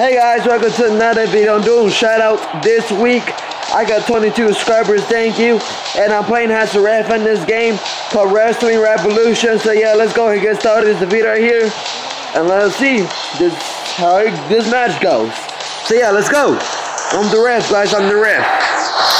Hey guys, welcome to another video. I'm doing shout out this week. I got 22 subscribers, thank you. And I'm playing as a ref in this game called Wrestling Revolution. So yeah, let's go and get started. It's the video right here. And let's see this how this match goes. So yeah, let's go. I'm the ref, guys. I'm the ref.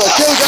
two.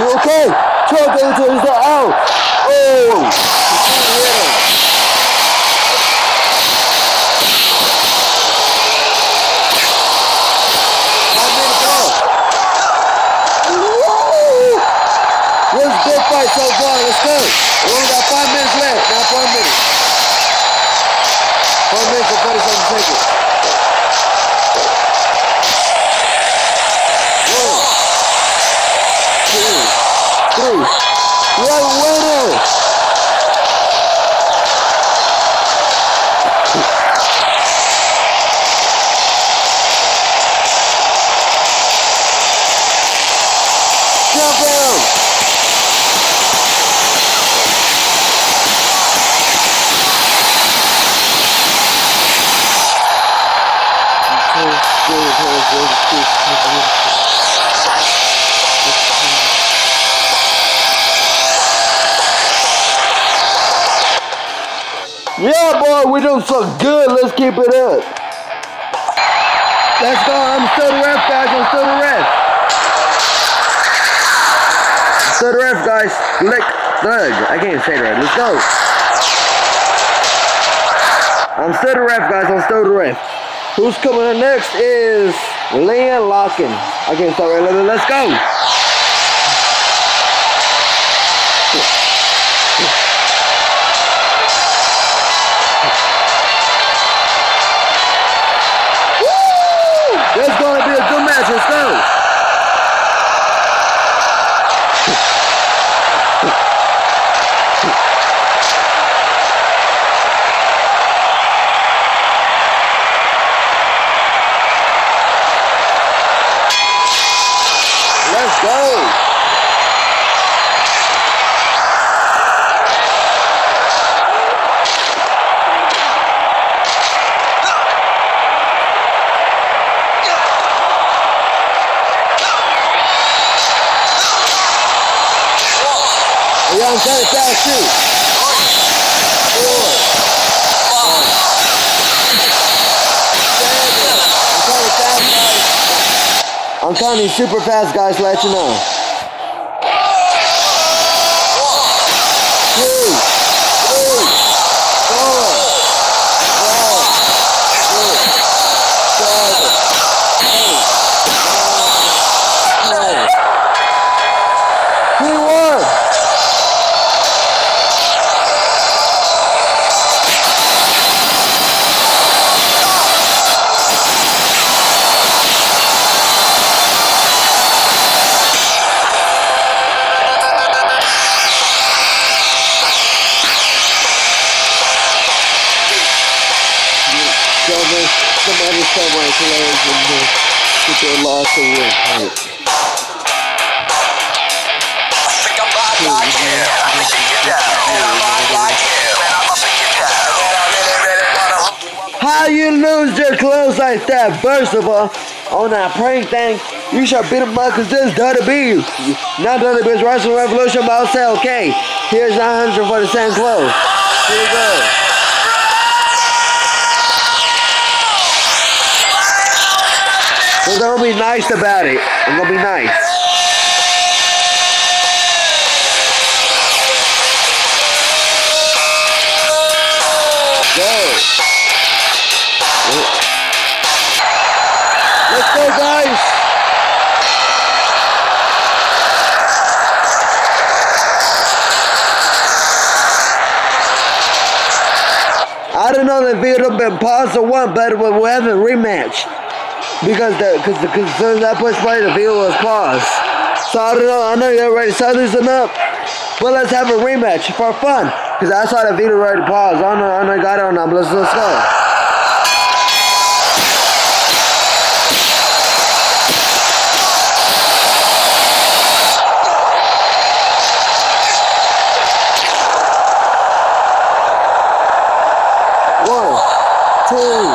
Okay, choke into his out. Oh! Yeah, boy, we doing so good. Let's keep it up. Let's go. I'm still the ref, guys. I'm still the ref. Still the ref, guys. Lick thug. I can't even say that. Let's go. I'm still the ref, guys. I'm still the ref. Who's coming up next is Leon Locken. I can't start right. Let's go. I'm. Four. Five. Seven. I'm counting super fast, guys, to let you know. subway and uh, get loss win. How you lose your clothes like that? First of all, on that prank thing, you should beat them up because this Dirty B. Not Dirty B's Wrestling Revolution, but I'll say, okay, here's 900 for the same clothes. Here you go. We're gonna be nice about it. We're gonna be nice. Go. Let's go, guys. I don't know if it would have been paused or what, but we'll have a rematch because the because the because that push play the video was paused. So I don't know. I know you already saw this enough, but let's have a rematch for fun. Cause I saw the video right paused. I know I know you got it on now. But let's let's go. One, two.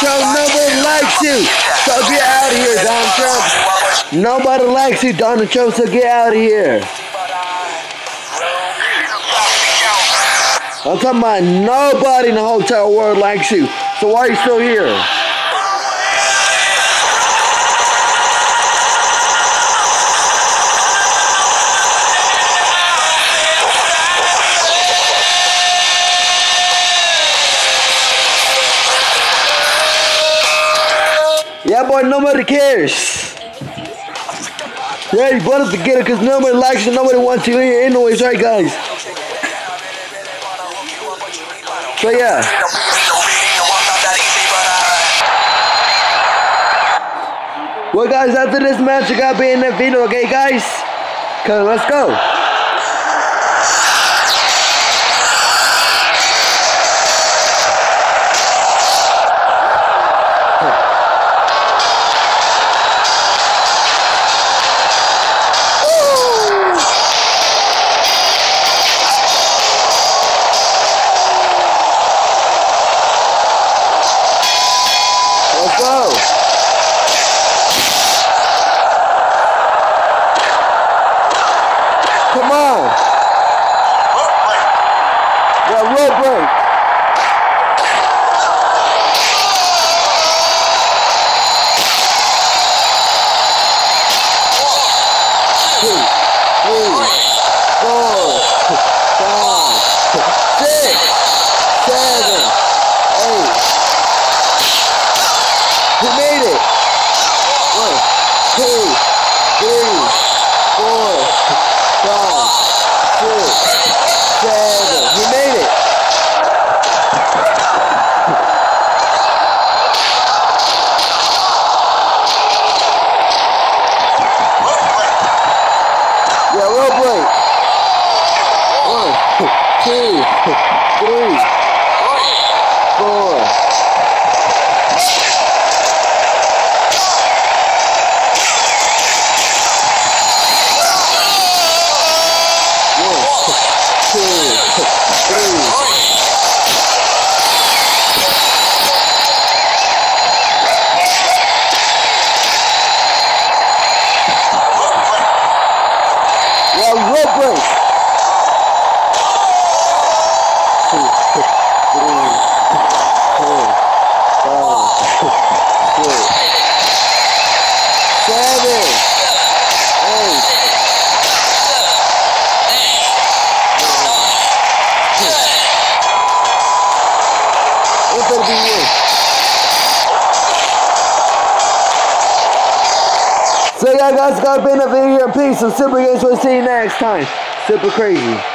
Trump. Nobody likes you. So get out of here, Donald Trump. Nobody likes you, Donald Trump, so get out of here. I'm talking about nobody in the whole entire world likes you. So why are you still here? Nobody cares. Yeah, you forget it because nobody likes you, nobody wants you here anyways, right, guys? So, yeah. Well, guys, after this match, I gotta be in that video, okay, guys? Cause let's go. Three. Guys, gotta be the video. Peace and super games. We'll see you next time. Super crazy.